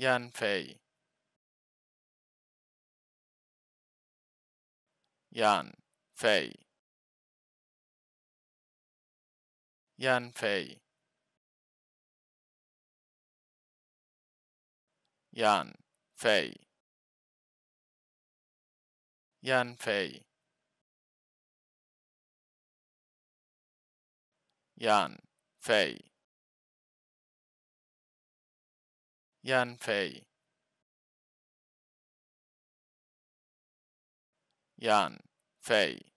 Yan Fei Yan Fei Yan Fei Yan Fei Yan Fei Yan Fei 燕飞燕飞